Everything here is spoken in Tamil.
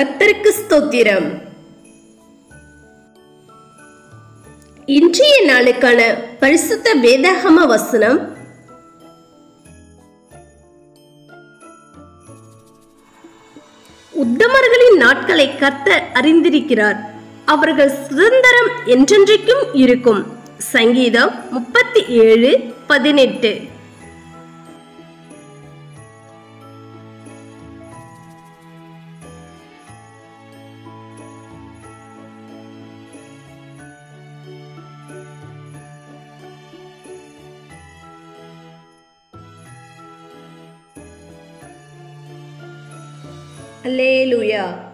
கத்தருக்கு ஸ்தோத்திரம். இன்றைய நாளுக்கான பரிசுத்த வேதாகம வசனம். உத்தமர்களின் நாட்களை கர்த்தர் அறிந்திருக்கிறார். அவர்கள் சுதந்திரம் என்றென்றைக்கும் இருக்கும். சங்கீதம் முப்பத்தி ஏழு பதினெட்டு. Alleluia.